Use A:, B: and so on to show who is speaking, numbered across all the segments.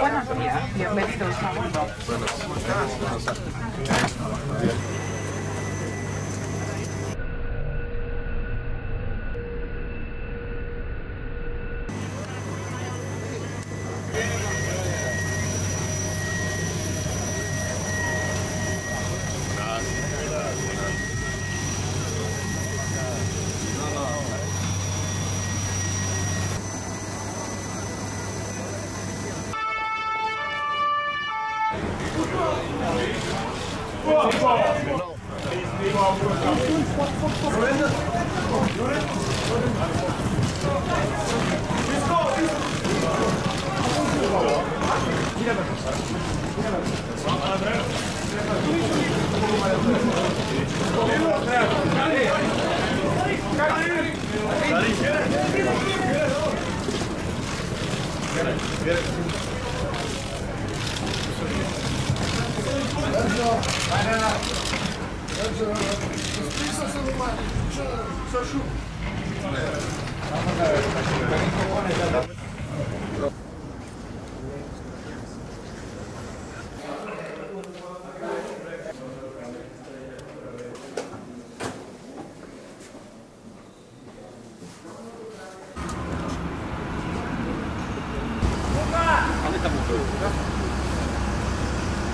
A: Buenos días, bienvenidos a bordo. Get it.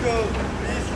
A: Go, please.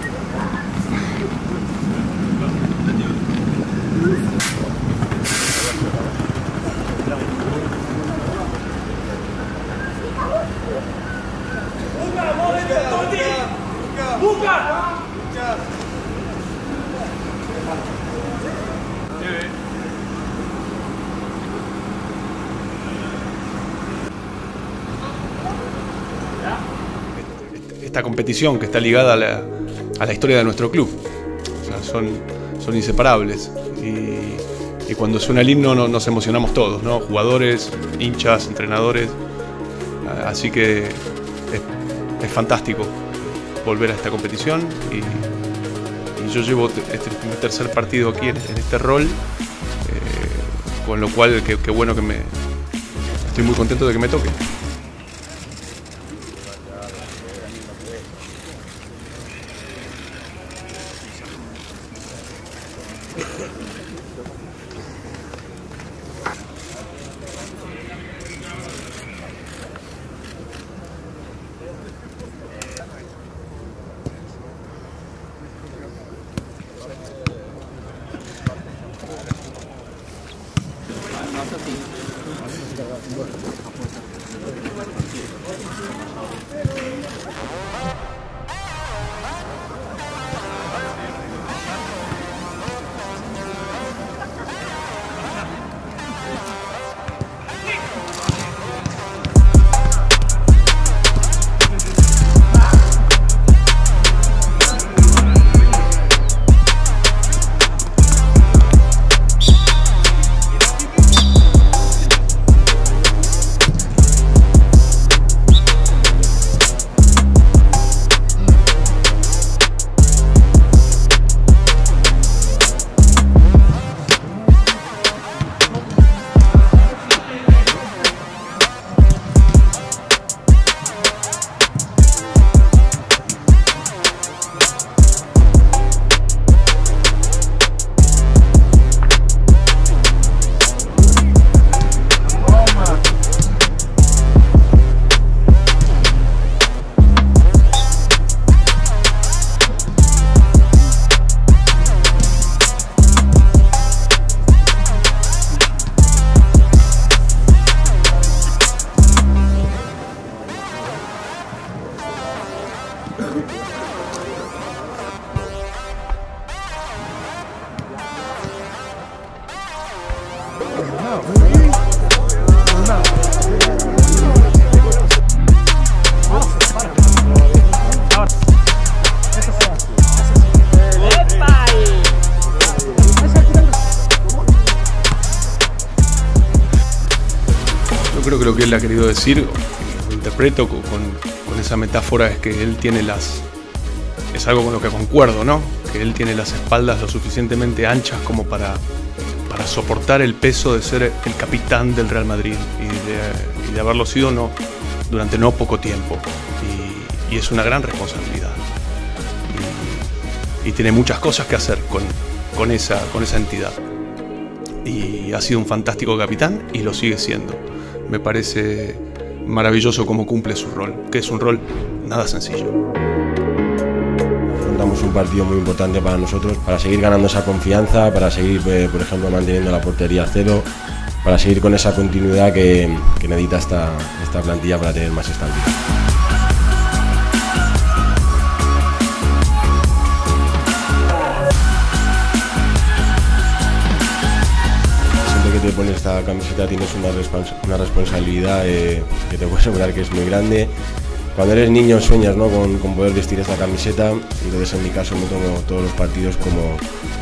B: Esta competición que está ligada a la, a la historia de nuestro club. Son, son inseparables. Y, cuando suena el himno no- nos emocionamos todos, ¿no? Jugadores, hinchas, entrenadores. Así que es, es fantástico volver a esta competición. Y, yo llevo te- este mi tercer partido aquí en, este rol. eh, con lo cual, qué bueno que me. Estoy muy contento de que me toque. ちょっと待って。Yo creo que lo que él ha querido decir, lo interpreto con, con esa metáfora, es que él tiene las, es algo con lo que concuerdo, ¿no? Que él tiene las espaldas lo suficientemente anchas como para para soportar el peso de ser el capitán del Real Madrid y de, y haberlo sido no, durante no poco tiempo. Y, es una gran responsabilidad. Y, tiene muchas cosas que hacer con, esa, con esa entidad. Y ha sido un fantástico capitán y lo sigue siendo. Me parece maravilloso cómo cumple su rol, que es un rol nada sencillo.
C: Afrontamos un partido muy importante para nosotros, para seguir ganando esa confianza, para seguir, eh, por ejemplo, manteniendo la portería cero, para seguir con esa continuidad que, que necesita esta, esta plantilla para tener más estabilidad. Te pones esta camiseta tienes una, una responsabilidad eh, que te puedo asegurar que es muy grande. Cuando eres niño sueñas ¿no? con, poder vestir esta camiseta, entonces en mi caso me tomo todos los partidos como,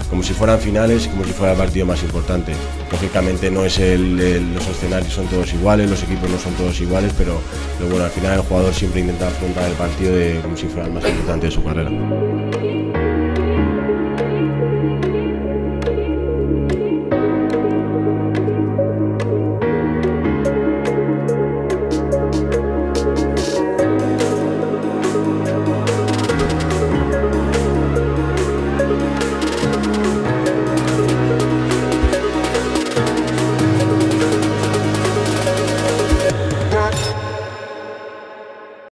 C: como si fueran finales como si fuera el partido más importante. Lógicamente no es el, el, los escenarios son todos iguales, los equipos no son todos iguales, pero, pero bueno, al final el jugador siempre intenta afrontar el partido de, como si fuera el más importante de su carrera.